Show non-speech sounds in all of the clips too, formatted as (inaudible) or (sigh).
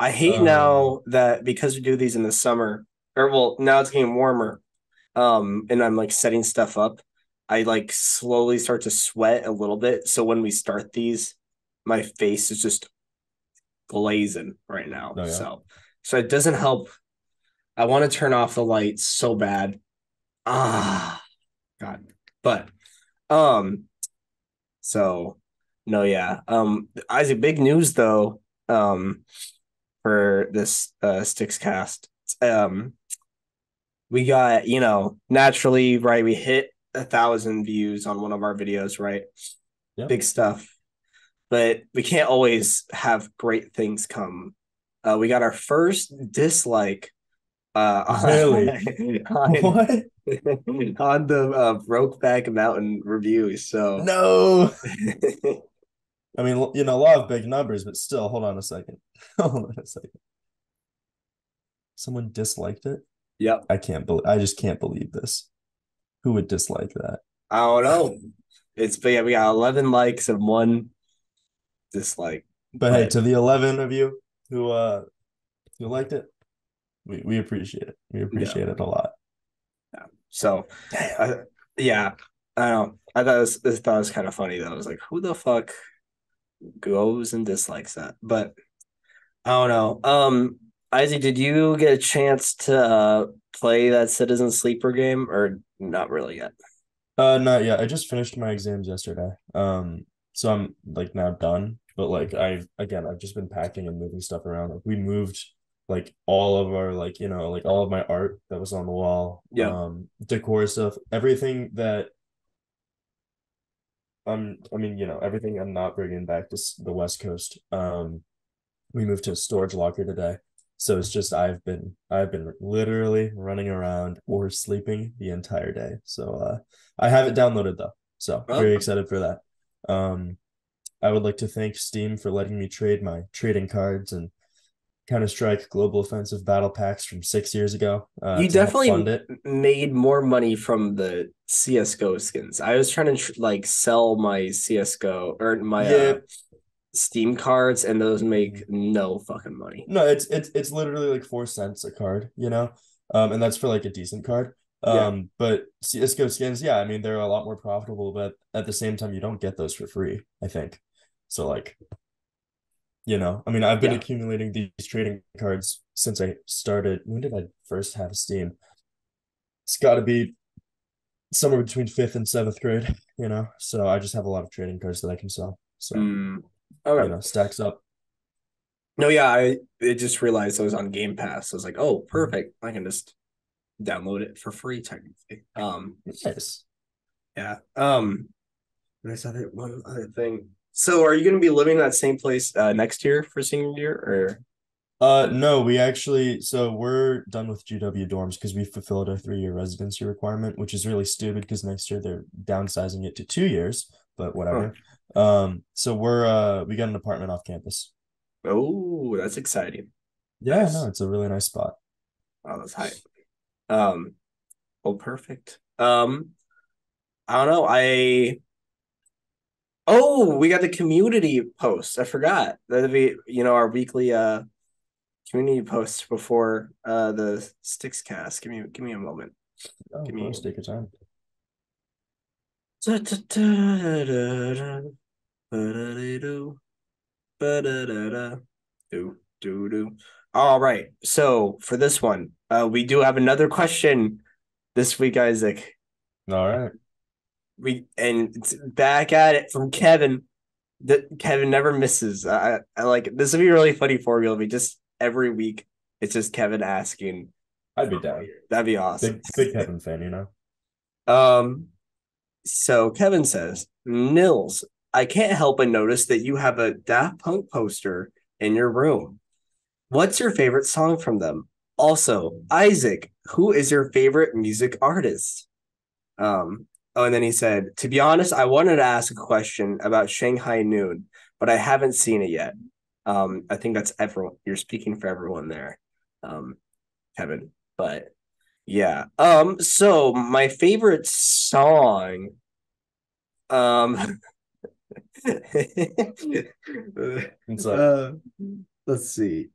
I hate Um, now that because we do these in the summer, or well, now it's getting warmer. Um, and I'm like setting stuff up. I like slowly start to sweat a little bit. So when we start these, my face is just glazing right now. Oh, yeah? So so it doesn't help. I want to turn off the lights so bad. Ah God. But um so no, yeah. Um Isaac, big news though, um, for this uh Stickscast. Um we got, you know, naturally, right? We hit a thousand views on one of our videos, right? Yeah. Big stuff. But we can't always have great things come. Uh we got our first dislike uh on- Really? (laughs) on, What? (laughs) on the uh Brokeback Mountain review. So No. (laughs) I mean, you know, a lot of big numbers, but still, hold on a second. (laughs) hold on a second. Someone disliked it? yep. I can't believe I just can't believe this. Who would dislike that? I don't know. It's but yeah, we got 11 likes and one dislike. But hey, to the 11 of you who uh who liked it, we, we appreciate it. We appreciate it a lot. Yeah. So yeah, I don't know. I thought it was, I thought it was kind of funny though. I was like, who the fuck goes and dislikes that? But I don't know. Um, Isaac, did you get a chance to uh, play that Citizen Sleeper game or not really yet? Uh not yet. I just finished my exams yesterday. Um so I'm like now done, but like I've again I've just been packing and moving stuff around. Like we moved like all of our like you know like all of my art that was on the wall. Yeah. Um decor stuff, everything that um I mean you know everything I'm not bringing back to the West Coast. Um we moved to a storage locker today. So it's just I've been I've been literally running around or sleeping the entire day. So uh I have it downloaded though. So Oh. very excited for that. Um I would like to thank Steam for letting me trade my trading cards and Counter-Strike Global Offensive battle packs from six years ago. Uh, you definitely made more money from the CS:GO skins. I was trying to tr- like sell my CS:GO or my Yeah. uh, Steam cards, and those make no fucking money. No, it's it's it's literally like four cents a card, you know? Um, and that's for like a decent card. Yeah. Um, but CSGO skins, yeah, I mean they're a lot more profitable, but at the same time, you don't get those for free, I think. So like, you know, I mean, I've been Yeah. accumulating these trading cards since I started. When did I first have Steam? It's got to be somewhere between fifth and seventh grade, (laughs) you know. So I just have a lot of trading cards that I can sell. So Mm. Okay. you know, stacks up. No, yeah, I it just realized I was on Game Pass. I was like, oh, perfect. I can just download it for free technically. Um, Nice. yeah. Um, there's other one other thing. So, are you going to be living in that same place uh, next year for senior year, or Uh, no, we actually, so we're done with GW dorms because we fulfilled our three-year residency requirement, which is really stupid because next year they're downsizing it to two years, but whatever. Um, so we're uh we got an apartment off campus. oh, that's exciting. Yeah, Nice. no, it's a really nice spot. Oh, that's hype. Um, oh, perfect. Um, I don't know. I oh, we got the community post. I forgot that'd be you know, our weekly uh community post before uh the Stickscast. Give me, give me a moment. Oh, Give me- course, take your time. Do, do, do. All right. So for this one, uh, we do have another question this week, Isaac. All right. We and back at it from Kevin. That Kevin never misses. I, I like this would be really funny for you. It'll be just every week. It's just Kevin asking. I'd be down. That'd be awesome. Big big Kevin fan, you know. Um, so Kevin says, Nils, I can't help but notice that you have a Daft Punk poster in your room. What's your favorite song from them? Also, Isaac, who is your favorite music artist? Um, oh, and then he said, to be honest, I wanted to ask a question about Shanghai Noon, but I haven't seen it yet. Um, I think that's everyone. You're speaking for everyone there, um, Kevin. But yeah. Um, so my favorite song, um, (laughs) uh, let's see.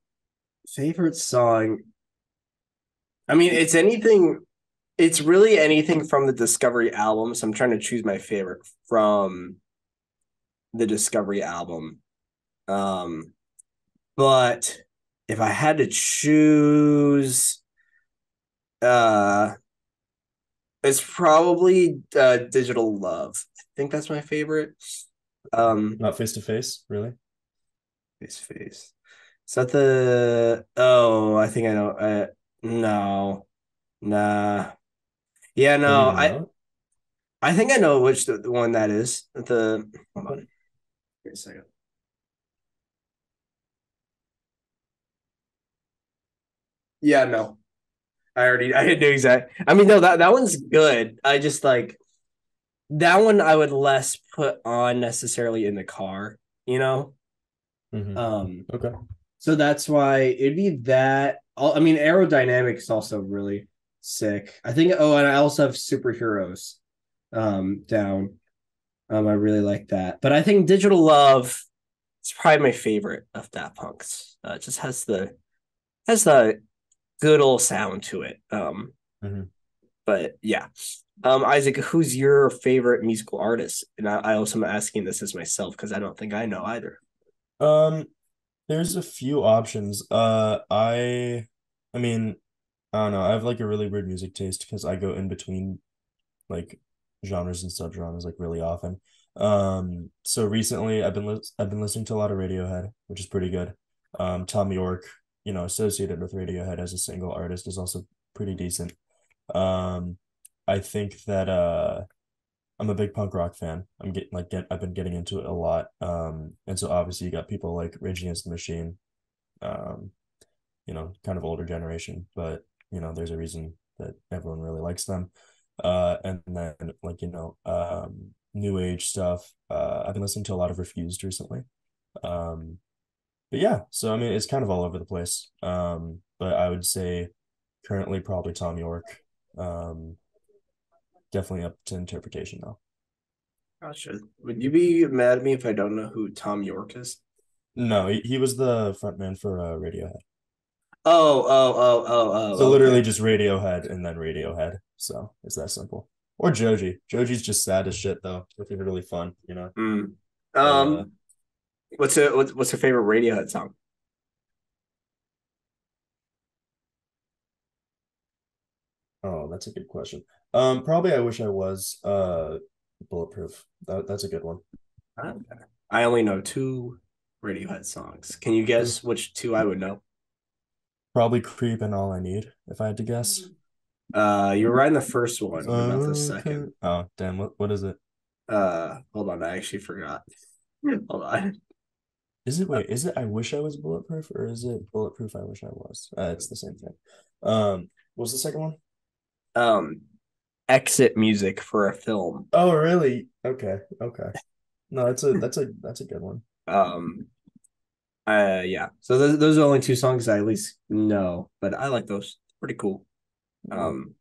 favorite song. I mean, it's anything. It's really anything from the Discovery album. So I'm trying to choose my favorite from the Discovery album. Um, but if I had to choose, uh, it's probably uh, Digital Love. I think that's my favorite. Um, Not face to face, really. face to face. Is that the? Oh, I think I know. Uh, no, nah. Yeah, no. I? I think I know which the, the one that is. The hold on. Wait a second. Yeah, no. I already I didn't knew exact. I mean, no, that that one's good. I just like that one. I would less put on necessarily in the car. You know. Mhm. Um. Okay. So that's why it'd be that. I'll- mean, aerodynamics also really sick. I think. Oh, and I also have superheroes, um, down. Um, I really like that. But I think Digital Love is probably my favorite of Daft Punk's. Uh, it just has the has the good old sound to it. Um, Mhm. but yeah. Um, Isaac, who's your favorite musical artist? And I, I also am asking this as myself because I don't think I know either. Um, there's a few options. Uh, I, I mean, I don't know. I have like a really weird music taste because I go in between like genres and subgenres like really often. Um, so recently I've been lis I've been listening to a lot of Radiohead, which is pretty good. Um, Thom Yorke, you know, associated with Radiohead as a single artist is also pretty decent. Um, I think that uh I'm a big punk rock fan. I'm getting like get I've been getting into it a lot. Um, and so obviously you got people like Rage Against the Machine, um, you know, kind of older generation, but you know, there's a reason that everyone really likes them. Uh, and then like, you know, um, new age stuff. Uh, I've been listening to a lot of Refused recently. Um, but yeah, so I mean, it's kind of all over the place. Um, but I would say currently probably Thom Yorke. Um, definitely up to interpretation though. Gotcha. Would you be mad at me if I don't know who Thom Yorke is? No, he, he was the frontman for uh, Radiohead. Oh, oh, oh, oh, oh. So okay. literally just Radiohead and then Radiohead. So it's that simple. Or Joji. Joji's just sad as shit though. Is really fun, you know. Mm. Um, Uh, what's a what's what's your favorite Radiohead song? Oh, that's a good question. Um, probably I wish I was uh bulletproof. That, that's a good one. I only know two Radiohead songs. Can you guess which two I would know? Probably creep and all I need, if I had to guess. Uh, you were right in the first one, but not the second. Oh, damn, what what is it? Uh, hold on, I actually forgot. (laughs) Hold on. Is it wait, is it I wish I was bulletproof or is it bulletproof I wish I was? Uh, it's the same thing. Um, what's the second one? Um, exit music for a film. Oh, really? Okay, okay. No, that's a that's a that's a good one. Um, uh, yeah. So those those are the only two songs I at least know, but I like those. Pretty cool. Um,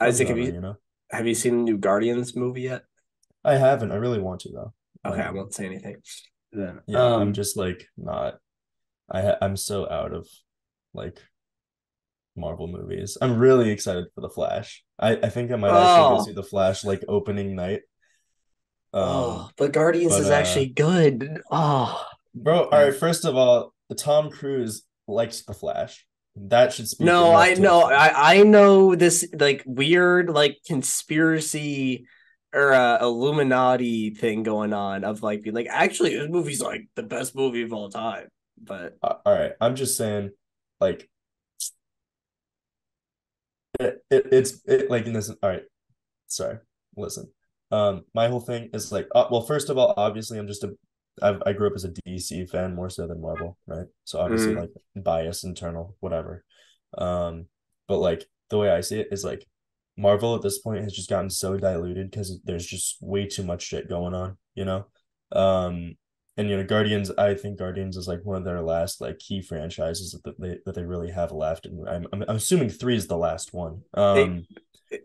Isaac, have you you know? have you seen the new Guardians movie yet? I haven't. I really want to though. Okay, I Um, won't say anything. Then, Yeah, um, I'm just like not. I ha I'm so out of like Marvel movies. I'm really excited for The Flash. I I think I might actually go Oh. see The Flash like opening night. Um, oh, but Guardians but, is uh, actually good. Oh, bro, all right. First of all, Tom Cruise likes The Flash. That should speak. no, I know, I I know this like weird like conspiracy or uh, Illuminati thing going on of like being like actually this movie's like the best movie of all time. But Uh, all right, I'm just saying, like, it, it it's it like in this. All right, sorry, listen. Um, my whole thing is like, uh, well, first of all, obviously, I'm just a, I've, I grew up as a DC fan more so than Marvel, right? So obviously, Mhm. like, bias, internal, whatever. Um, but like the way I see it is like, Marvel at this point has just gotten so diluted because there's just way too much shit going on, you know. Um, and you know, Guardians, I think Guardians is like one of their last like key franchises that they that they really have left, and I'm I'm, I'm assuming three is the last one. Um,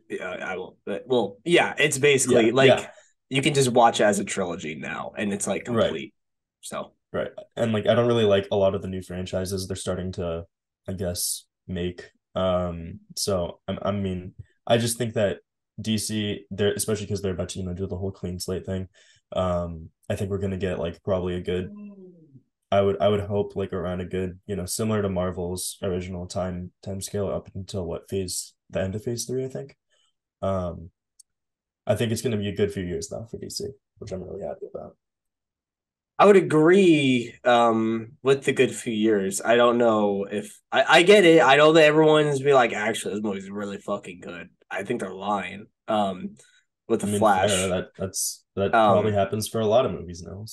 yeah, I will. But, well, yeah, it's basically Yeah, like yeah. You can just watch it as a trilogy now, and it's like complete. Right. So right, and like I don't really like a lot of the new franchises. They're starting to I guess, make. Um, so I, I mean, I just think that DC, they're especially because they're about to you know do the whole clean slate thing. Um, I think we're gonna get like probably a good. I would I would hope like around a good you know similar to Marvel's original time time scale up until what phase the end of phase three I think. Um, I think it's gonna be a good few years though for DC, which I'm really happy about. I would agree um, with the good few years. I don't know if I, I get it. I know that everyone's be like, actually, this movie's really fucking good. I think they're lying. Um, with the I mean, Flash, fair, that that's that Um, probably happens for a lot of movies now.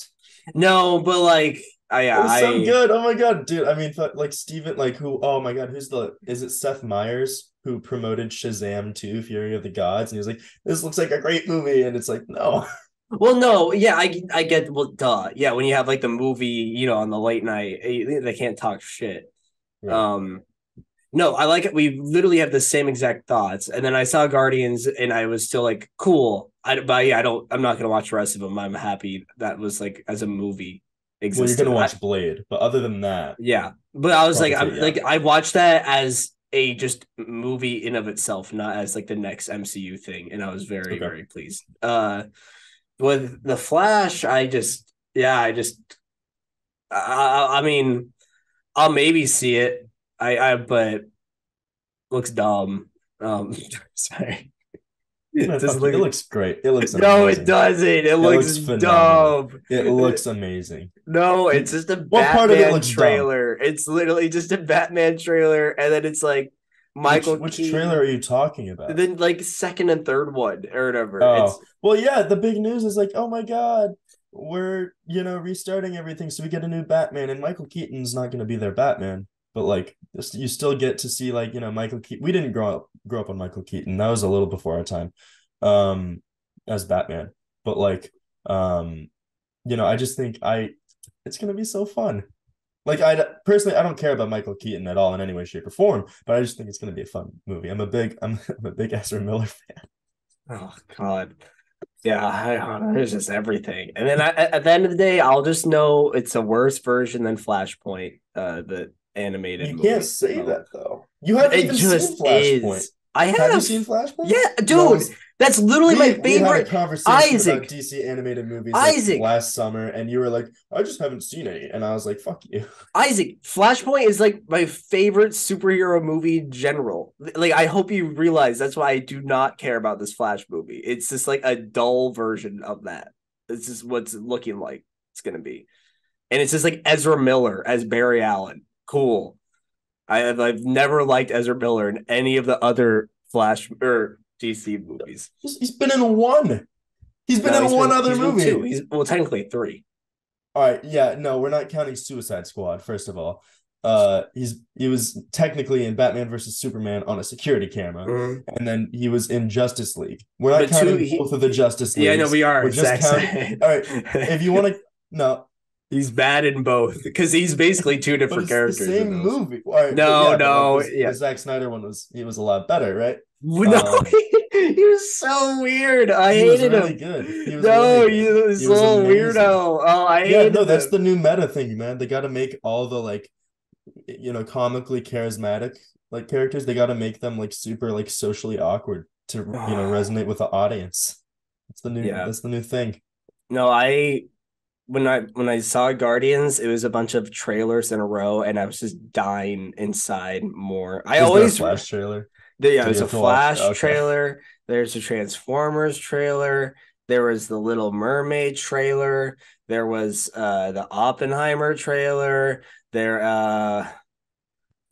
no, but like, I, It was so I good. Oh my god, dude. I mean, like Steven, like who? Oh my god, who's the? Is it Seth Meyers who promoted Shazam 2, Fury of the Gods? And he was like, "This looks like a great movie," and it's like, no. (laughs) well, no, yeah, I I get well, duh, yeah. When you have like the movie, you know, on the late night, eh, they can't talk shit. Um, no, I like it. We literally have the same exact thoughts. And then I saw Guardians, and I was still like, cool. I but yeah, I don't. I'm not gonna watch the rest of them. I'm happy that was like as a movie well, you're gonna I- watch Blade, but other than that, yeah, but I was like, I'm Probably, like. I watched that as a just movie in of itself, not as like the next MCU thing, and I was very Okay. very pleased. Uh, with the Flash, I just yeah, I just, I, I, I mean, I'll maybe see it. I, I, but looks dumb. Um, (laughs) sorry. It No, just look- it looks great. It looks no, amazing. it doesn't. It, looks, looks phenomenal. dumb. It looks amazing. No, it's just a What Batman part of it looks dumb? trailer. It's literally just a Batman trailer, and then it's like Michael. which, which Keaton. trailer are you talking about? Then like second and third one or whatever. Oh, It's well, yeah. The big news is like, oh my god, we're you know restarting everything, so we get a new Batman, and Michael Keaton's not going to be their Batman, but like you still get to see like you know Michael Keaton. We didn't grow up grow up on Michael Keaton. That was a little before our time, um, as Batman. But like, um, you know, I just think I, it's gonna be so fun. Like I personally, I don't care about Michael Keaton at all in any way, shape, or form, but I just think it's gonna be a fun movie. I'm a big, I'm, (laughs) I'm a big Ezra Miller fan. oh god. Yeah, I, there's just everything, and then I, at the end of the day, I'll just know it's a worse version than Flashpoint, uh, the animated. You movie. can't say So- that though. You haven't It even just seen Flashpoint. is. I have. Have you seen Flashpoint? Yeah, dude, No, that's literally we, my we had a favorite. conversation Isaac. about DC animated movies like, Isaac. last summer, and you were like, "I just haven't seen any," and I was like, "Fuck you." (laughs) Isaac, Flashpoint is like my favorite superhero movie in general. Like, I hope you realize that's why I do not care about this Flash movie. It's just like a dull version of that. This is what's looking like it's gonna be, and it's just like Ezra Miller as Barry Allen. Cool. I have I've never liked Ezra Miller in any of the other Flash or DC movies. He's, been in one. He's been No, in he's one been- other movie. two. He's well, technically three. All right, yeah, no, we're not counting Suicide Squad. First of all, uh, he's he was technically in Batman versus Superman on a security camera, and then he was in Justice League. We're not But two- counting he- both of the Justice League. Yeah, no, we are. We're just counting. All right, if you want to, (laughs) no, He's bad in both because he's basically two different characters. the same movie. Right, No, yeah, no, the, yeah. the Zack Snyder one was he was a lot better, right? No, Um, (laughs) he was so weird. I He was hated really him. good. He was no, really he was He was amazing. weirdo. Oh, I yeah, no, that's the new meta thing, man. They got to make all the like, you know, comically charismatic like characters. They got to make them like super like socially awkward to you know (sighs) resonate with the audience. It's the new. Yeah. That's the new thing. No, I when I when I saw Guardians, it was a bunch of trailers in a row, and I was just dying inside more. I Is always flash trailer. The, yeah, Did you a have to watch- Flash okay. trailer. There's a Transformers trailer. There was the Little Mermaid trailer. There was uh the Oppenheimer trailer. There, uh,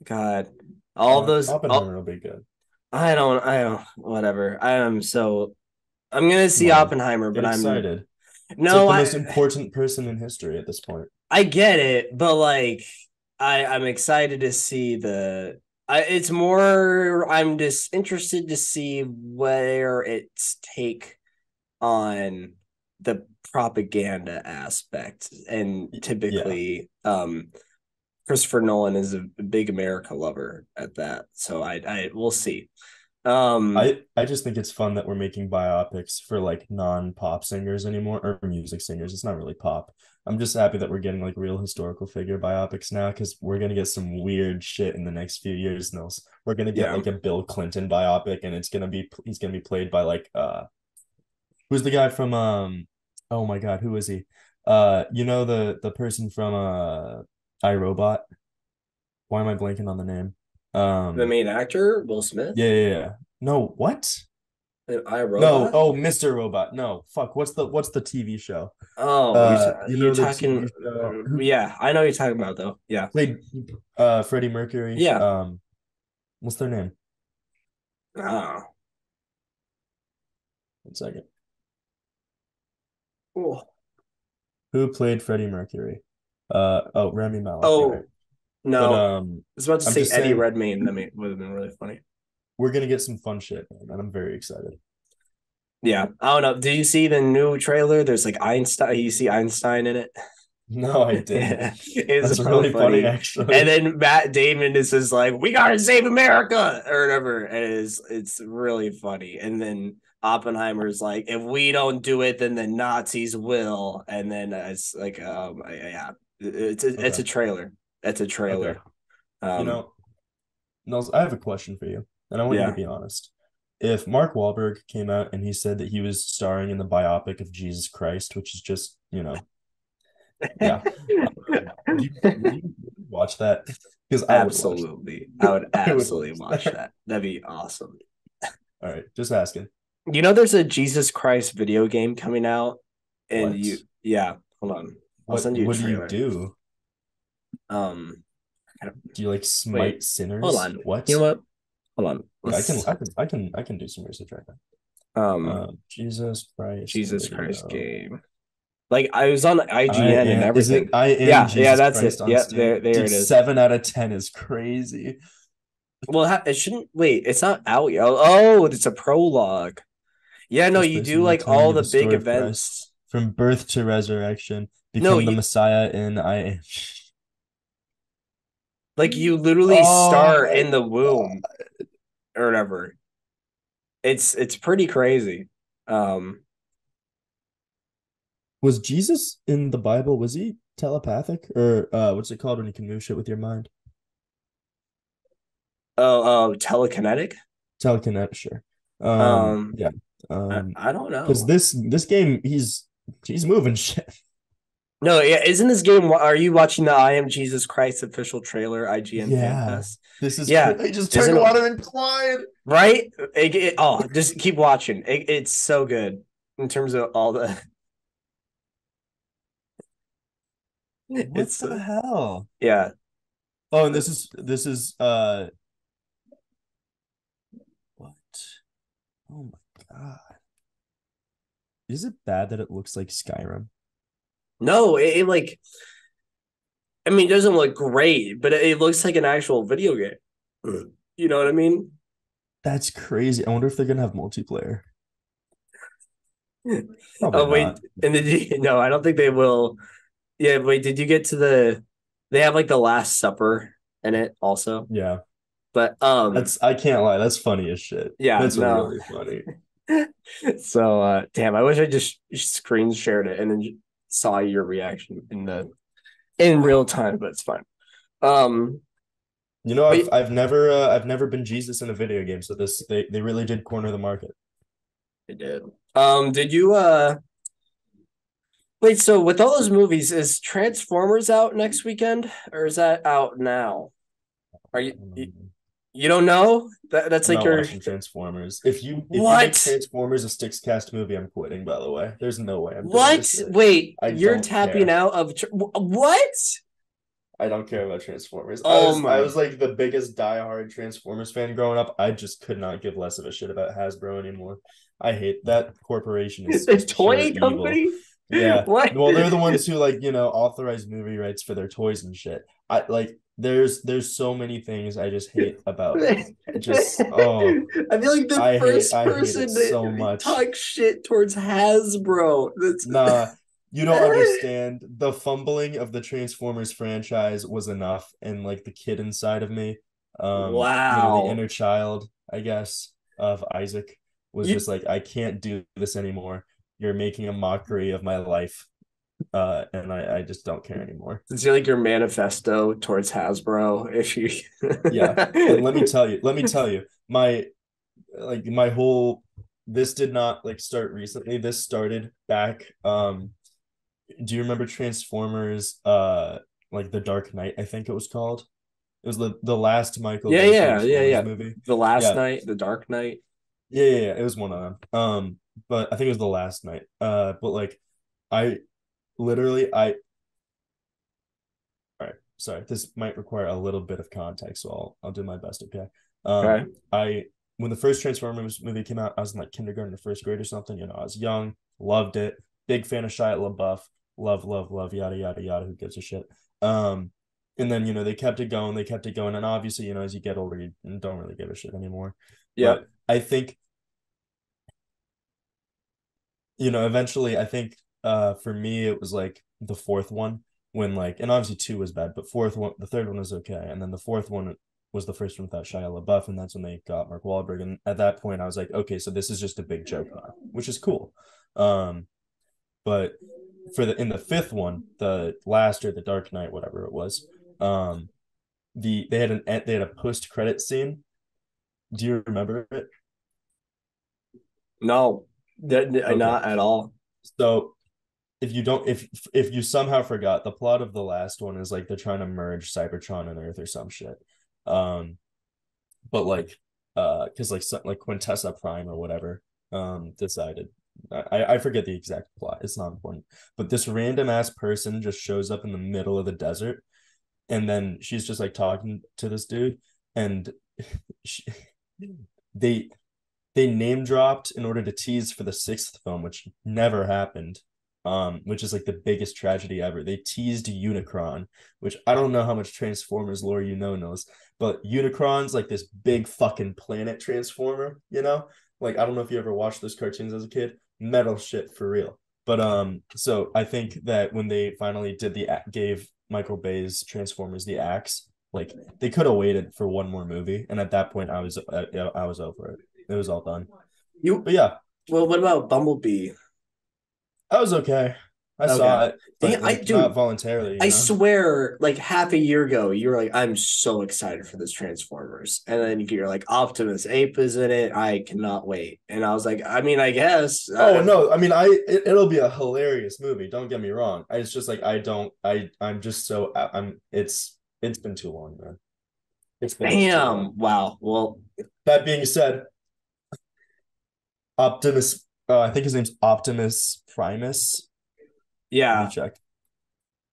God, all Uh, those. all- Oppenheimer will be good. I don't. I don't. Whatever. I am so. I'm gonna see on, Oppenheimer, but I'm excited. No. like the I, most important person in history at this point. I get it, but like I I'm excited to see the I it's more I'm just interested to see where its take on the propaganda aspect and typically um Christopher Nolan is a big America lover at that. So I I we'll see. Um I I just think it's fun that we're making biopics for like non-pop singers anymore or music singers. It's not really pop. I'm just happy that we're getting like real historical figure biopics now because we're gonna get some weird shit in the next few years. Nils, we're gonna get Yeah. like a Bill Clinton biopic, and it's gonna be he's gonna be played by like uh, who's the guy from um, oh my god, who is he? Uh, you know the the person from uh, iRobot. Why am I blanking on the name? Um, The main actor, Will Smith. yeah, yeah, yeah. No, what? I Robot. No, oh, Mr. Robot. No, fuck. What's the what's the TV show? oh, uh, you're, you you're talking. Who- yeah, I know what you're talking about though. Yeah. Played uh Freddie Mercury. Yeah. Um, what's their name? Oh. One second. Oh. Who played Freddie Mercury? Uh oh, Rami Malek. Oh. No, But I um, was about to I'm say Eddie saying- Redmayne. That would have been really funny. we're gonna get some fun shit, man, and I'm very excited. Yeah, I don't know. Did you see the new trailer? There's like Einstein. You see Einstein in it. (laughs) No, I (laughs) didn't. it's so really funny, funny. actually. And then Matt Damon is just like, "We gotta save America" or whatever, and it's it's really funny. And then Oppenheimer's like, "If we don't do it, then the Nazis will." And then it's like, um, yeah, it's a, it's a trailer. It's a trailer. Um, you know, Nils, I have a question for you, and I want you to be honest. If Mark Wahlberg came out and he said that he was starring in the biopic of Jesus Christ, which is just, you know, (laughs) yeah. would you, would you watch that? Because I would watch that. absolutely, I would (laughs) I would absolutely watch that. that. That'd be awesome. All right, just asking. You know, there's a Jesus Christ video game coming out, and What? you, yeah. Hold on, I'll What, send you a what do you do? Um, Do you like smite Wait, sinners? hold on. What? you know what? Hold on. Yeah, I can, I can, I can, I can do some research right now. um, Um, Jesus Christ. Jesus. Christ game. Like I was on IGN I and everything. I am Yeah, yeah, that's Christ it. Yeah, Steam. there- there Dude, it is. Seven out of ten is crazy. Well, it shouldn't. Wait, it's not out yet. Oh, it's a prologue. Yeah, no, you do like all the the big events. From birth to resurrection, become No, the Messiah in I am. Like you literally Oh start in the womb or whatever. It's it's pretty crazy. Um, Was Jesus in the Bible? Was he telepathic or uh, what's it called when you can move shit with your mind? oh, oh, telekinetic. Telekinetic, sure. Um, Um, yeah. I, Um, I don't know. because this this game, he's he's moving (laughs) shit. No, yeah, isn't this game? Are you watching the I Am Jesus Christ official trailer? IGN Yeah. This is Yeah. They just turned water and Clyde. right? It- it- oh, just keep watching. It, it's so good in terms of all the. What (laughs) It's the hell? yeah. Oh, and this is this is uh what? Oh my god. Is it bad that it looks like Skyrim? No, it, it like. I mean, it doesn't look great, but it, it looks like an actual video game. You know what I mean? That's crazy. I wonder if they're gonna have multiplayer. Probably oh wait, not. and did you? (laughs) No, I don't think they will. Yeah, wait. Did you get to the? They have like the Last Supper in it also, Yeah, but um, that's I can't lie. That's funny as shit. Yeah, that's no. really funny. (laughs) so uh damn i wish i just screen shared it and then saw your reaction in the in real time but it's fine. Um You know, I've I've never uh, I've never been Jesus in a video game, so this they they really did corner the market. They did. Um did you uh wait so with all those movies is transformers out next weekend or is that out now? Are you you, don't know that that's I'm like your Transformers. If you if What? make Transformers a Stickscast movie, I'm quitting. By the way, there's no way I'm what wait I you're tapping care. out of tr- wh- what I don't care about Transformers. I Oh was my- I was like the biggest diehard Transformers fan growing up. I just could not give less of a shit about Hasbro anymore. I hate that corporation. Is (laughs) a pure toy evil. company Yeah. (laughs) what Well, they're the ones who like you know authorize movie rights for their toys and shit. I like there's there's so many things I just hate about. (laughs) Just- oh. I feel like the I first hate person so that much. talk shit towards Hasbro. That's Nah, you don't understand. (laughs) The fumbling of the Transformers franchise was enough, and like the kid inside of me, um, you know, Wow. the inner child, I guess, of Isaac was You- just like, I can't do this anymore. You're making a mockery of my life. Uh, and I, I just don't care anymore. It's like your manifesto towards Hasbro. If you, yeah, and let me (laughs) tell you, let me tell you, my like my whole this did not like start recently. This started back. Um, do you remember Transformers? Uh, like the Dark Knight, I think it was called. It was the the last Michael. Yeah, yeah, yeah, yeah. Movie. the last Yeah. night, the Dark Knight. Yeah, yeah, yeah, it was one of them. Um, but I think it was the Last Knight. Uh, but like, I literally I. All right, sorry. This might require a little bit of context, so I'll I'll do my best. Okay. Um, Okay. I when the first Transformers movie came out, I was in like kindergarten or first grade or something. You know, I was young, loved it, big fan of Shia LaBeouf, love, love, love, yada yada yada. Who gives a shit? Um, and then you know they kept it going, they kept it going, and obviously you know as you get older, you don't really give a shit anymore. Yeah. But I think you know, eventually I think uh for me it was like the fourth one when like and obviously two was bad, but fourth one the third one was okay. And then the fourth one was the first one without Shia LaBeouf, and that's when they got Mark Wahlberg. And at that point I was like, okay, so this is just a big joke now, which is cool. Um but for the in the fifth one, the last or the Dark Knight, whatever it was, um the they had an they had a post credit scene. Do you remember it? No, Okay. not at all. So if you don't if if you somehow forgot the plot of the last one is like they're trying to merge Cybertron and Earth or some shit. Um but like uh because like like Quintessa Prime or whatever um decided I, I forget the exact plot. It's not important. But this random ass person just shows up in the middle of the desert and then she's just like talking to this dude and (laughs) she, they they name dropped in order to tease for the sixth film, which never happened. Um, which is like the biggest tragedy ever. They teased Unicron, which I don't know how much Transformers lore you know knows, but Unicron's like this big fucking planet transformer, you know? Like I don't know if you ever watched those cartoons as a kid. Metal shit for real. But um, so I think that when they finally did the gave Michael Bay's Transformers the axe, like they could have waited for one more movie, and at that point I was uh, I was over it. It was all done. You But yeah, well, what about Bumblebee? I was okay. I saw it, but Dang, I- like, dude, not voluntarily. I know? swear, like half a year ago, you were like, "I'm so excited for this Transformers," and then you're like, "Optimus Ape is in it. I cannot wait." And I was like, "I mean, I guess." Oh uh, no! I mean, I it, it'll be a hilarious movie. Don't get me wrong. I, it's just like I don't. I I'm just so I'm. It's it's been too long, man. It's been. Damn! Wow. Well, That being said, Optimus. Uh, I think his name's Optimus Primus. Let yeah, me check.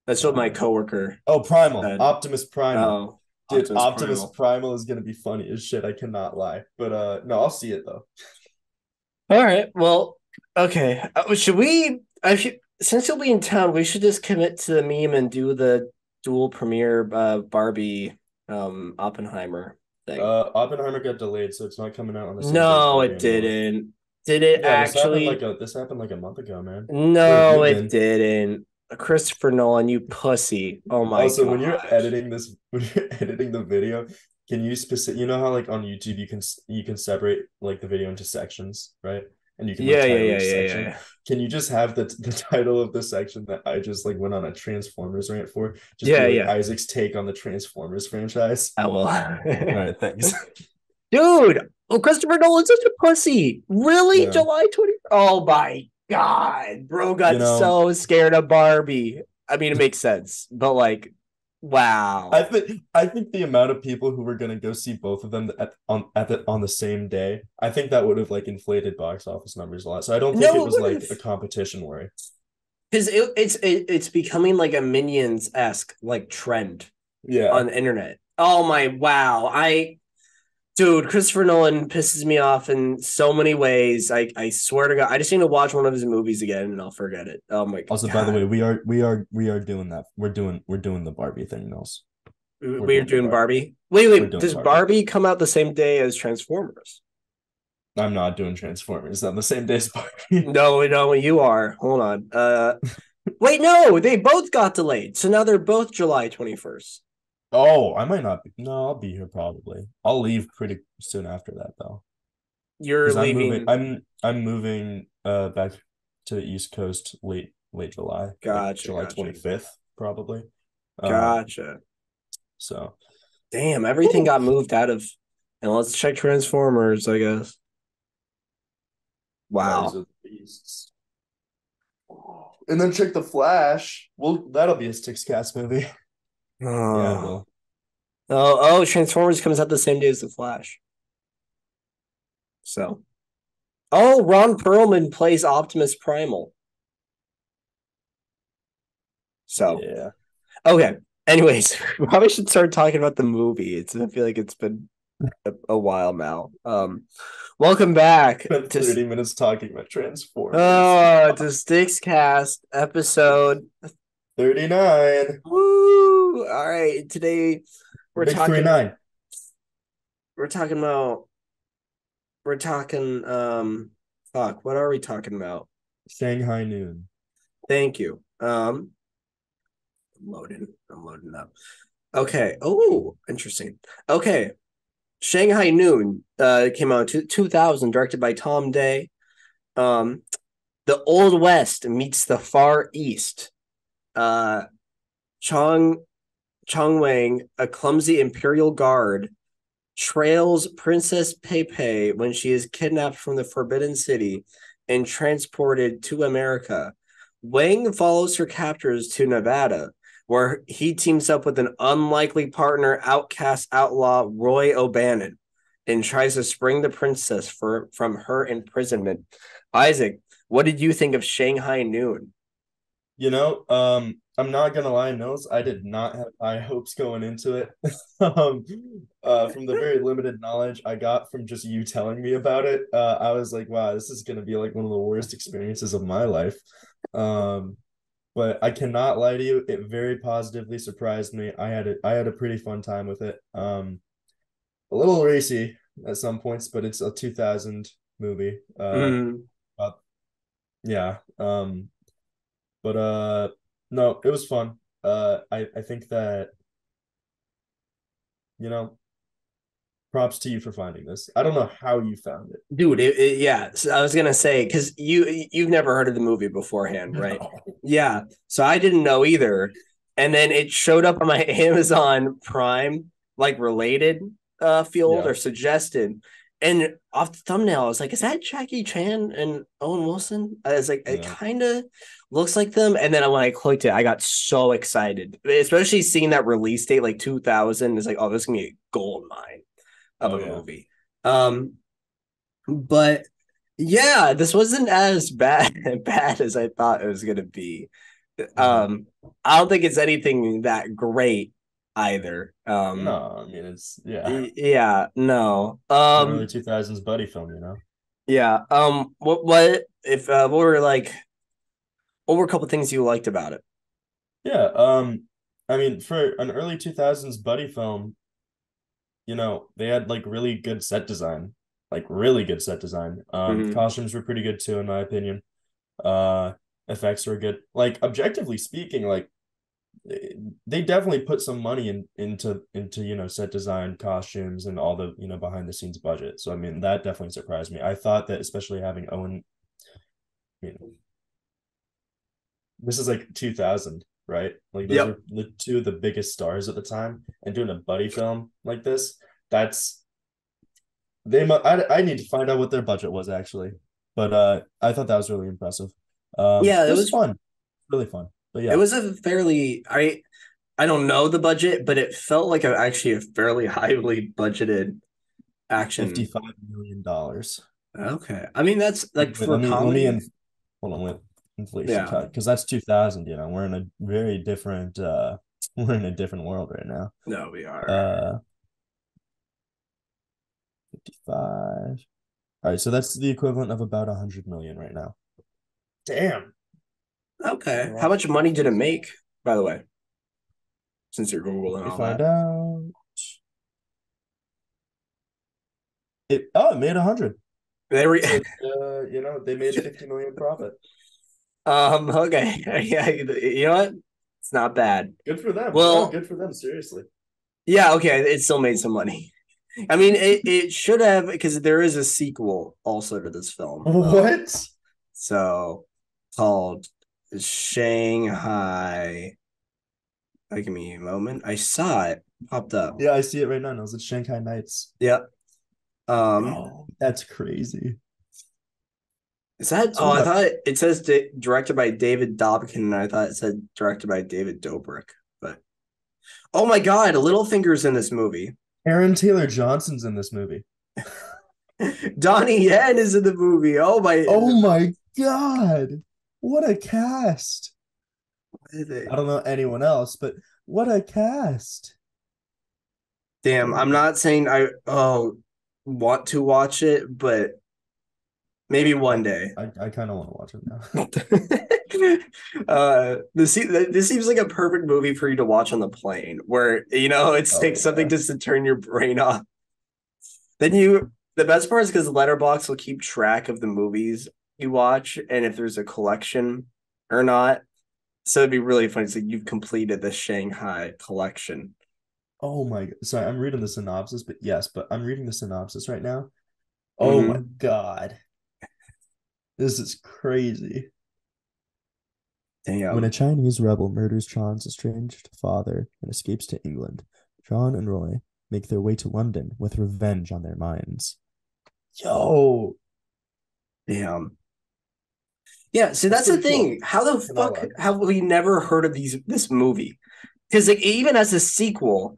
that's what my coworker. Oh, Primal. Uh, Optimus Primal. Oh, Dude, Optimus, Primal. Primal is gonna be funny as shit. I cannot lie. But uh, no, I'll see it though. All right. Well, okay. Uh, should we? I should. Since you'll be in town, we should just commit to the meme and do the dual premiere uh, Barbie um Oppenheimer thing. Uh, Oppenheimer got delayed, so it's not coming out on the same day as no, it anymore. didn't. Did it Yeah, this happened actually? like a this happened like a month ago, man. no, Wait, it didn't. Christopher Nolan, you pussy. Oh my oh, also, god. when you're editing this, (laughs) when you're editing the video, can you specific? You know how like on YouTube you can you can separate like the video into sections, right? And you can like, Yeah, yeah, yeah, yeah, section. yeah. Can you just have the the title of the section that I just like went on a Transformers rant for? Just Yeah, be, like, yeah. Isaac's take on the Transformers franchise. I will. All right, thanks. (laughs) Dude, oh, Christopher Nolan's such a pussy. Really? Yeah. July 20th? Oh my God. Bro got You know- so scared of Barbie. I mean, it makes sense, but like, wow. I think I think the amount of people who were gonna go see both of them at on at the on the same day, I think that would have like inflated box office numbers a lot. So I don't think No, it it was like a competition worry. Because it, it's it, it's becoming like a Minions esque like trend Yeah. on the internet. Oh my wow. I dude, Christopher Nolan pisses me off in so many ways. I I swear to God, I just need to watch one of his movies again and I'll forget it. Oh my God. also, by the way, we are we are we are doing that. We're doing we're doing the Barbie thing, Nils. we're, doing doing Barbie. Barbie. Wait, We're wait, does Barbie. Barbie come out the same day as Transformers? I'm not doing Transformers on the same day as Barbie. (laughs) No, no, you are. Hold on. Uh (laughs) wait, no, they both got delayed. So now they're both July 21st. Oh, I might not be. No, I'll be here probably. I'll leave pretty soon after that though. You're 'Cause I'm leaving. moving. I'm I'm moving uh back to the East Coast late late July. like Gotcha, July gotcha. twenty fifth, probably. Um, Gotcha. so Damn, everything got moved out of. And let's check Transformers, I guess. Wow. Of the Beasts. And then check the Flash. Well, that'll be a Stickscast movie. (laughs) Oh. Yeah, well, oh, oh, Transformers comes out the same day as The Flash. So. Oh, Ron Perlman plays Optimus Primal. So, yeah. okay. Anyways, (laughs) we probably should start talking about the movie. It's I feel like it's been a, a while now. Um, welcome back Spent to 30 minutes talking about Transformers. oh to Stickscast episode 39. Woo! All right, today we're Big talking. 39. We're talking about. We're talking. Um, fuck. What are we talking about? Shanghai Noon. Thank you. Um, I'm loading. I'm loading up. Okay. Oh, interesting. Okay. Shanghai Noon uh came out in 2000, directed by Tom Dey. Um, the Old West meets the Far East. Uh, Chong Chong Wang, a clumsy imperial guard, trails Princess Pei Pei when she is kidnapped from the Forbidden City and transported to America. Wang follows her captors to Nevada, where he teams up with an unlikely partner, outcast outlaw Roy O'Bannon, and tries to spring the princess for, from her imprisonment. Isaac, what did you think of Shanghai Noon? You know, um, I'm not gonna lie, Nils. I did not have high hopes going into it. (laughs) um, uh, from the very limited knowledge I got from just you telling me about it, uh, I was like, wow, this is gonna be like one of the worst experiences of my life. Um, but I cannot lie to you, it very positively surprised me. I had a I had a pretty fun time with it. Um, a little racy at some points, but it's a 2000 movie. Uh, Mm, yeah. Um, but uh no, it was fun. Uh I I think that you know props to you for finding this. I don't know how you found it. dude, it, it- yeah. So I was gonna say because you you've never heard of the movie beforehand, right? Yeah. So I didn't know either. And then it showed up on my (laughs) Amazon Prime, like related uh field Yeah. or suggested. And off the thumbnail, I was like, is that Jackie Chan and Owen Wilson? I was like, it kind of looks like them. And then when I clicked it, I got so excited, especially seeing that release date, like 2000. It's like, oh, this is gonna be a gold mine of Oh, a yeah. movie. Um, but yeah, this wasn't as (laughs) bad bad as I thought it was gonna be. Mm-hmm. Um, I don't think it's anything that great either. Um, No, I mean it's yeah. yeah, no. Um, early Um, 2000s buddy film, you know. yeah. Um, what what if uh, what were like, what were a couple things you liked about it? Yeah, um I mean for an early 2000s buddy film, you know, they had like really good set design. Like really good set design. Um Mhm. costumes were pretty good too in my opinion. Uh effects were good. Like objectively speaking, like they definitely put some money in into into you know set design, costumes, and all the you know behind the scenes budget. So I mean that definitely surprised me. I thought that especially having Owen, I mean, this is like two thousand, right? Like those Yep. are the two of the biggest stars at the time, and doing a buddy film like this, that's they. mu- I I need to find out what their budget was actually, but uh, I thought that was really impressive. Um, Yeah, it it was was- fun, really fun. But yeah, It was a fairly I I don't know the budget, but it felt like a, actually a fairly highly budgeted action. fifty-five million dollars. Okay, I mean that's like for let me, let comedy. me in, hold on, let inflation Yeah. cut because that's two thousand. You know, we're in a very different. uh (laughs) We're in a different world right now. no, we are. Uh, fifty-five. All right, so that's the equivalent of about a hundred million right now. Damn. Okay, how much money did it make? By the way, since you're googling all find that. out. It oh, it made a hundred. There we. So, uh, you know, they made fifty million profit. um. Okay. (laughs) Yeah. You know what? It's not bad. Good for them. Well- No, good for them. Seriously. Yeah. Okay. It still made some money. I mean, it, it should have because there is a sequel also to this film. Um, What? So called Shanghai. Uh, give me a moment. I saw it popped up. Yeah, I see it right now. No, it's Shanghai Nights. Yep. Um, Oh, that's crazy. is that? Oh, I thought it says di- directed by David Dobkin, and I thought it said directed by David Dobrik. But oh my god, Littlefinger's in this movie. Aaron Taylor Johnson's in this movie. (laughs) Donnie Yen is in the movie. Oh my! Oh my god. What a cast. I don't know anyone else, but what a cast. Damn, I'm not saying I oh want to watch it, but maybe one day. I, I kind of want to watch it now. (laughs) uh this this seems like a perfect movie for you to watch on the plane where you know it's Oh, like something just to turn your brain off then you the best part is because Letterboxd will keep track of the movies you watch and if there's a collection or not so it'd be really funny so you've completed the shanghai collection Oh my god. Sorry, I'm reading the synopsis, but yes, but I'm reading the synopsis right now. Oh mm-hmm. my god. This is crazy. damn When a Chinese rebel murders John's estranged father and escapes to England, John and Roy make their way to London with revenge on their minds. Yo, Damn. Yeah, so that's, That's the pretty cool. thing. How the fuck like. have we never heard of these this movie? Because like even as a sequel,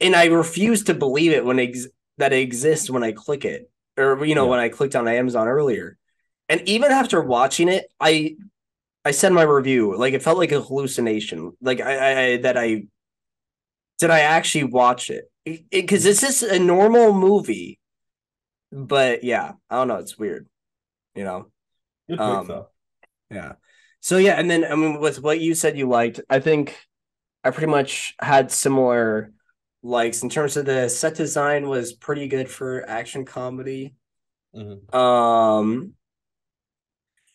and I refuse to believe it when it ex- that it exists when I click it, or you know Yeah. when I clicked on Amazon earlier, and even after watching it, I I said my review like it felt like a hallucination. Like I, I, I that I did I actually watch it because this is a normal movie, but yeah, I don't know. It's weird, you know. Um, though. Yeah. So yeah, and then I mean with what you said you liked, I think I pretty much had similar likes in terms of the set design was pretty good for action comedy. Mhm. Um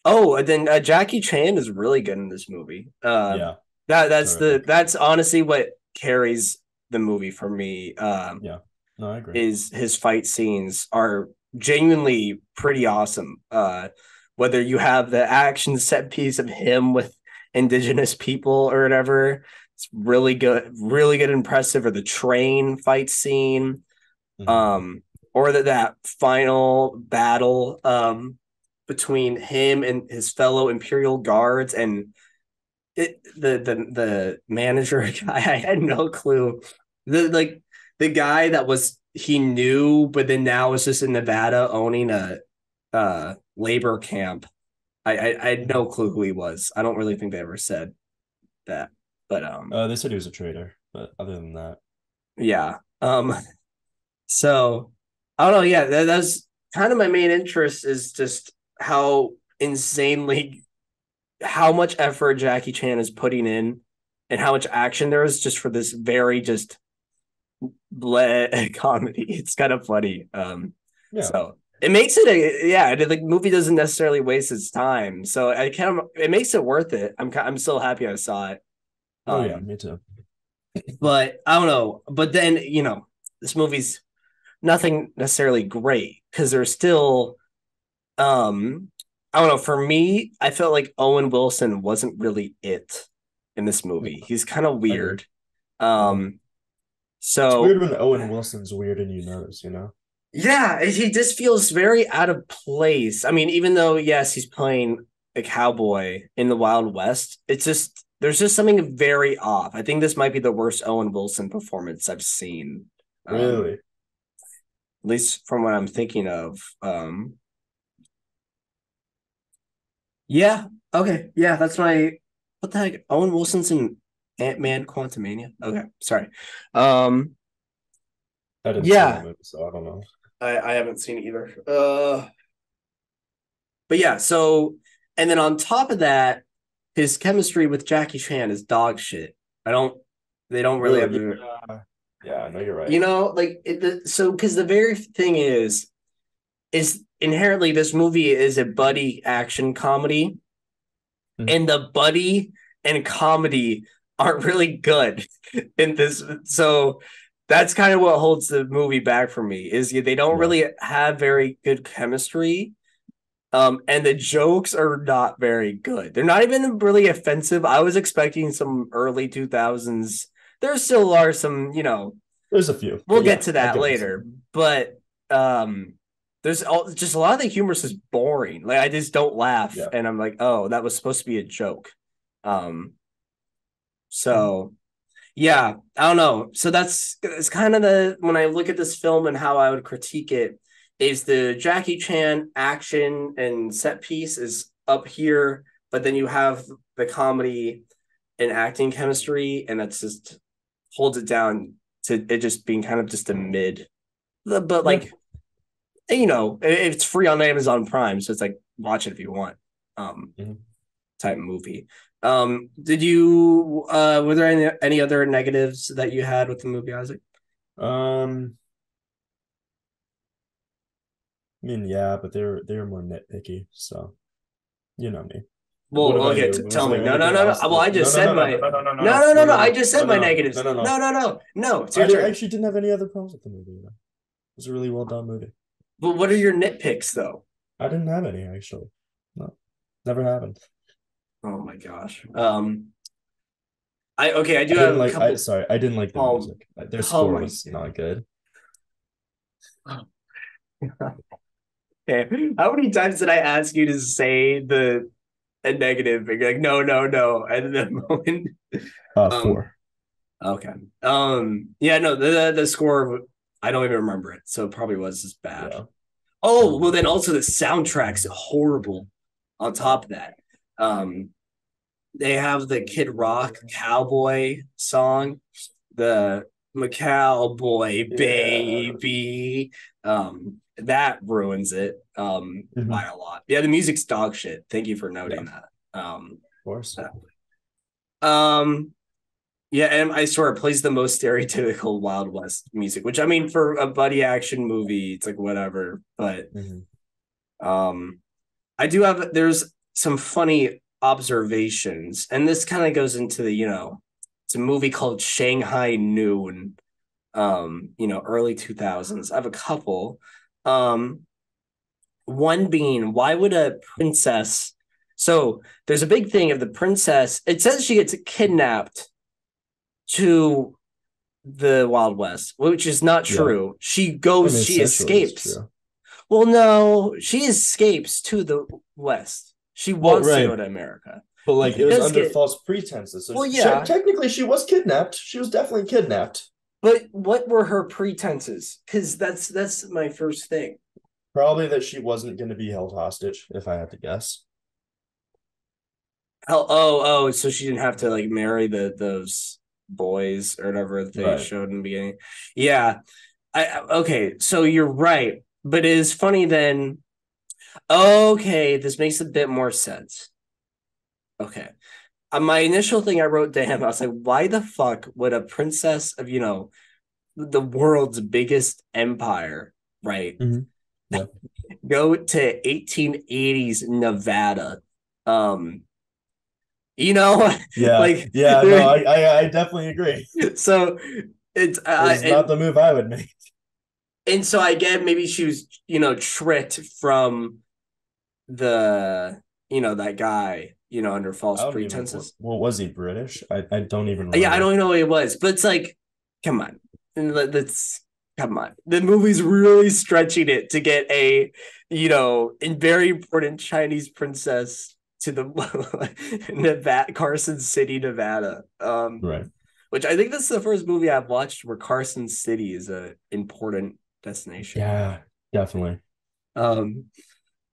Oh, and then uh, Jackie Chan is really good in this movie. Uh yeah, that that's the that's honestly what carries the movie for me. Um yeah. no, I agree. is his fight scenes are genuinely pretty awesome. Uh, whether you have the action set piece of him with indigenous people or whatever, it's really good, really good, impressive. Or the train fight scene, Mhm. um, or that that final battle um between him and his fellow Imperial guards and it the the the manager guy. (laughs) I had no clue. The like the guy that was he knew, but then now is just in Nevada owning a uh labor camp. I, I I had no clue who he was. I don't really think they ever said that, but um uh, they said he was a traitor, but other than that, yeah um so I don't know. Yeah, that, that's kind of my main interest is just how insanely how much effort Jackie Chan is putting in and how much action there is just for this very just bleh (laughs) comedy. It's kind of funny. Um yeah, so it makes it a yeah, the movie doesn't necessarily waste its time. So I kind of it makes it worth it. I'm I'm still happy I saw it. oh yeah, Um, me too. but I don't know. But then you know, this movie's nothing necessarily great because there's still, um, I don't know. For me, I felt like Owen Wilson wasn't really it in this movie. He's kind of weird. Um, so It's weird when Owen Wilson's weird and you notice, you know? Yeah, he just feels very out of place. I mean, even though yes, he's playing a cowboy in the Wild West, it's just there's just something very off. I think this might be the worst Owen Wilson performance I've seen. Um, Really? at least from what I'm thinking of. Um Yeah, okay. Yeah, that's my what the heck? Owen Wilson's in Ant-Man Quantumania. Okay, sorry. Um I didn't Yeah. movie, so I don't know. I, I haven't seen it either. Uh, but yeah, so and then on top of that, his chemistry with Jackie Chan is dog shit. I don't. They don't really have. yeah. yeah, I know you're right. You know, like it, the, so because the very thing is, is inherently this movie is a buddy action comedy, Mhm. and the buddy and comedy aren't really good (laughs) in this. So that's kind of what holds the movie back for me is they don't Yeah. really have very good chemistry Um, and the jokes are not very good. They're not even really offensive. I was expecting some early 2000s. There still are some, you know, There's a few. we'll but get to that get what you're later. But um there's all, just a lot of the humor is boring. Like I just don't laugh, Yeah. and I'm like, oh, that was supposed to be a joke. Um, so yeah, I don't know. So that's it's kind of the when I look at this film and how I would critique it is the Jackie Chan action and set piece is up here, but then you have the comedy and acting chemistry, and that's just holds it down to it just being kind of just a mid. But but, like you know, it's free on Amazon Prime, so it's like watch it if you want. Um Mhm. type movie. Um did you uh were there any any other negatives that you had with the movie, Isaac? Um, I mean, yeah, but they're they're more nitpicky, so you know me. Well, okay, you? tell me. No, no, no, no. Well, I just said my no, no, no, no, No, no, no, no. I just said no, my negatives. No, no, no. No, no, no. No, it's your I turn. actually didn't have any other problems with the movie. It was a really well done movie. But what are your nitpicks though? I didn't have any actually. No, never happened. Oh my gosh. Um I okay, I I do have a like. couple I, sorry, I didn't like the Oh. music. Their Oh score my was not good. (laughs) Okay. How many times did I ask you to say the a negative and you're like, no, no, no. At the (laughs) moment Uh, Um, four. Okay. Um yeah, no, the the, the score I don't even remember it, so it probably was just bad. Yeah. Oh, well then also the soundtrack's horrible on top of that. Um they have the Kid Rock cowboy song, the McCowboy boy baby. Um that ruins it um Mhm. by a lot. Yeah, the music's dog shit. Thank you for noting that. Um Of course. um, yeah, and I swear it plays the most stereotypical Wild West music, which I mean for a buddy action movie, it's like whatever. But Mhm. um, I do have there's some funny observations, and this kind of goes into the you know, it's a movie called Shanghai Noon, um, you know, early two thousands. I have a couple. Um, one being why would a princess? So there's a big thing of the princess. It says she gets kidnapped to the Wild West, which is not Yeah. true. She I goes, mean, she escapes. Well, no, she escapes to the West. She Well, wants to right. go to America. But like She it was under get- false pretenses. So Well, she- yeah. technically she was kidnapped. She was definitely kidnapped. But what were her pretenses? Because that's that's my first thing. Probably that she wasn't going to be held hostage, if I had to guess. Hell, oh, oh, so she didn't have to like marry the those boys or whatever they Right. showed in the beginning. Yeah, I I- okay. So you're right, but it is funny then. Okay, this makes a bit more sense. Okay, uh, my initial thing I wrote down, I was like, why the fuck would a princess of you know the world's biggest empire, right? Mhm. Yeah. (laughs) Go to 1880s Nevada. Um, you know, (laughs) Yeah, Like, yeah, no, I, (laughs) I, I definitely agree. so it's uh, It's not the move I would make. And so I get maybe she was you know tricked from the you know that guy you know under false don't even- pretenses. Well, was he British? I, I don't even. Yeah, I don't even know what it was, but it's like, come on, let- let's come on. The movie's really stretching it to get a you know in very important Chinese princess to the (laughs) Nevada Carson City, Nevada. Um, Right. which I think this is the first movie I've watched where Carson City is a important destination. Yeah, definitely. Um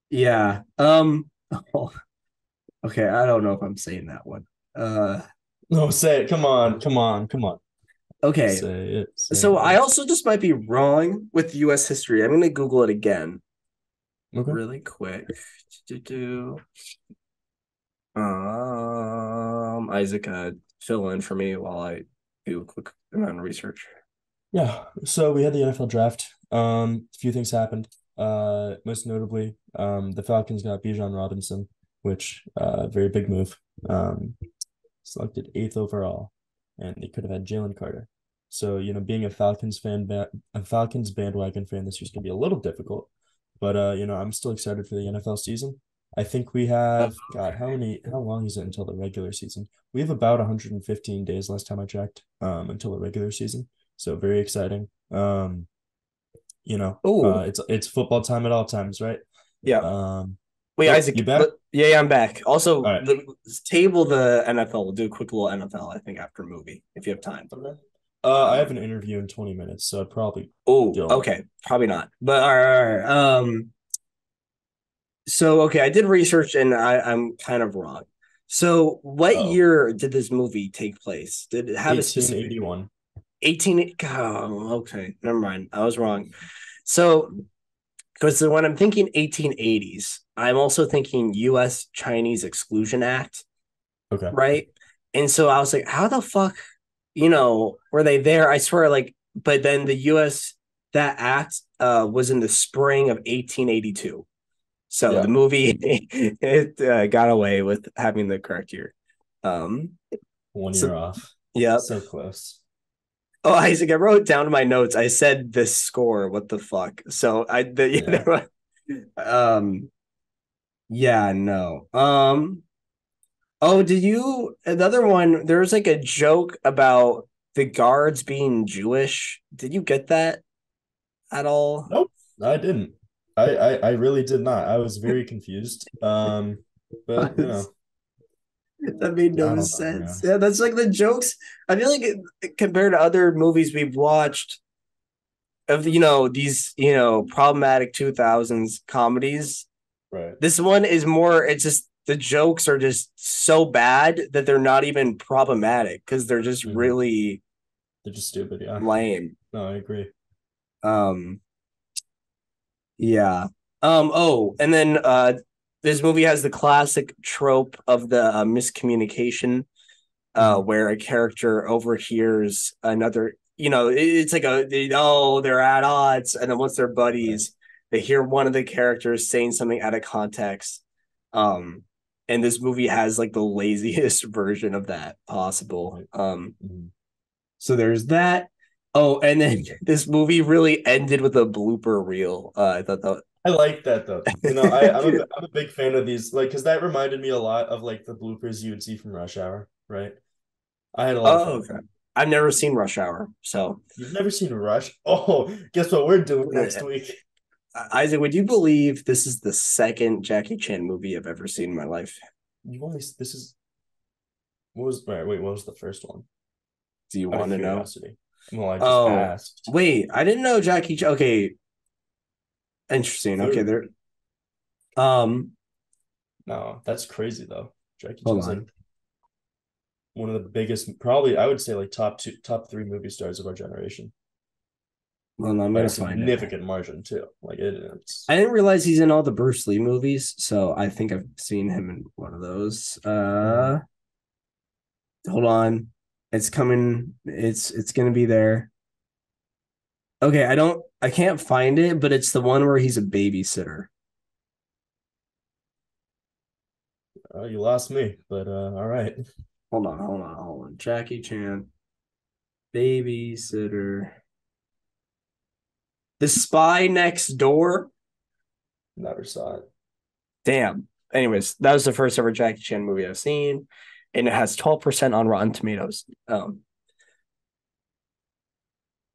yeah. Um okay, I don't know if I'm saying that one. Uh No, say it. Come on, come on, come on. okay. Say it. say So it. I also just might be wrong with US history. I'm gonna Google it again Okay. really quick. Do-do-do. Um Isaac uh fill in for me while I do a quick amount of research. Yeah. So we had the NFL draft. Um, a few things happened. Uh, most notably, um, the Falcons got Bijan Robinson, which uh, very big move. Um, selected eighth overall, and they could have had Jalen Carter. So you know, being a Falcons fan, ba- a Falcons bandwagon fan this year's gonna be a little difficult. But uh, you know, I'm still excited for the NFL season. I think we have God, how many how long is it until the regular season? We have about 115 days last time I checked, um, until the regular season. So very exciting. Um, you know, uh, it's it's football time at all times, right? Yeah. Um, Wait, Isaac, you back? yeah, yeah, I'm back. Also, right. the, table the NFL. We'll do a quick little NFL, I think, after movie, if you have time. uh, I have an interview in 20 minutes, so probably Oh, okay, probably not. But all right, all right. Um, so okay, I did research and I, I'm kind of wrong. So, what Oh. year did this movie take place? Did it have a specific 1881. 18 oh, okay never mind i was wrong so because when i'm thinking 1880s i'm also thinking us chinese exclusion act Okay. right and so i was like how the fuck you know were they there i swear like but then the us that act uh was in the spring of 1882 so Yeah. the movie (laughs) it uh, got away with having the correct year um One So- year off. yeah So close. Oh, Isaac, I wrote down in my notes. I said this score. What the fuck? So I the yeah, um yeah, no. Um oh, did you another one? There was like a joke about the guards being Jewish. Did you get that at all? Nope. I didn't. I, I I really did not. I was very confused. Um, but you know, That made no know, sense. Yeah, that's like the jokes. I feel like it, compared to other movies we've watched of you know these you know problematic 2000s comedies, right. this one is more it's just the jokes are just so bad that they're not even problematic because they're just Mhm. really They're just stupid. Yeah. lame. No, I agree. Um yeah. Um oh, and then uh this movie has the classic trope of the uh, miscommunication uh Mhm. where a character overhears another you know it- it's like a they, oh they're at odds and then once they're buddies they hear one of the characters saying something out of context um and this movie has like the laziest (laughs) version of that possible um Mhm. so there's that. Oh, and then (laughs) this movie really ended with a blooper reel. Uh, I thought that. I like that though. You know, I, I'm a, (laughs) I'm a big fan of these, like, because that reminded me a lot of like the bloopers you would see from Rush Hour, right? I had a lot. Oh, of okay. I've never seen Rush Hour, so You've never seen Rush? Oh, guess what we're doing next week? Isaac, would you believe this is the second Jackie Chan movie I've ever seen in my life? You've only this is what was right? Wait, what was the first one? Do you want to know? Well, I just Oh. asked. Wait, I didn't know Jackie. Ch- okay, interesting. Okay, there. Um, No, that's crazy though. Jackie Chan's on. like one of the biggest, probably I would say like top two, top three movie stars of our generation. well, I'm gonna a find it. significant margin too. Like it, it's I didn't realize he's in all the Bruce Lee movies, so I think I've seen him in one of those. Uh hold on. It's coming. It's it's gonna be there. Okay, I don't I can't find it, but it's the one where he's a babysitter. Oh, you lost me, but uh, all right. Hold on, hold on, hold on. Jackie Chan. Babysitter. The Spy Next Door. Never saw it. Damn. Anyways, that was the first ever Jackie Chan movie I've seen, and it has 12% on Rotten Tomatoes. Um,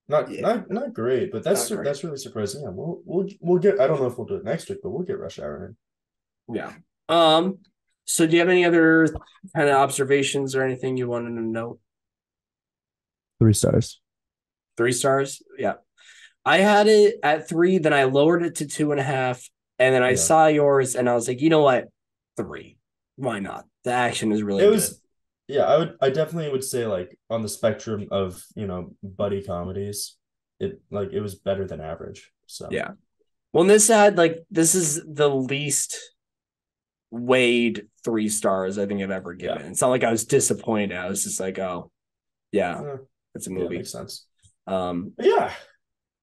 Not Yeah. not not great, but that's Not great. that's really surprising. Yeah, we'll we'll we'll get. I don't know if we'll do it next week, but we'll get Rush Hour in. yeah. Um, so do you have any other kind of observations or anything you wanted to note? Three stars. Three stars? Yeah. I had it at three, then I lowered it to two and a half, and then I Yeah. saw yours and I was like, you know what? Three. Why not? The action is really It good. was yeah, I would I definitely would say like on the spectrum of, you know, buddy comedies, it like it was better than average. So Yeah. Well, this had like this is the least weighed three stars I think I've ever given. Yeah. It's not like I was disappointed. I was just like, oh, yeah, Yeah, it's a yeah, movie. makes sense. Um, But yeah.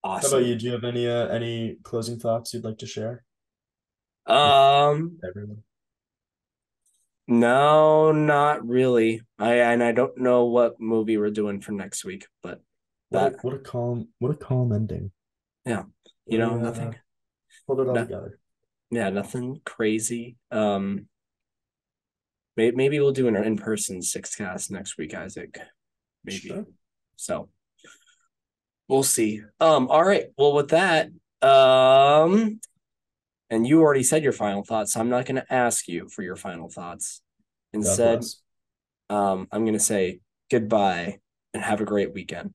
Awesome. How about you? Do you have any uh, any closing thoughts you'd like to share? Um, Everyone. No, not really. I and I don't know what movie we're doing for next week, but What a, that what a calm what a calm ending. Yeah. You know, a, uh, nothing. Pulled it all No. together. Yeah, nothing crazy. Um, maybe, maybe we'll do an in-person Stickscast next week, Isaac. Maybe. Sure. So we'll see. Um, all right. Well, with that, um, and you already said your final thoughts, so I'm not going to ask you for your final thoughts. Instead, um, I'm going to say goodbye and have a great weekend.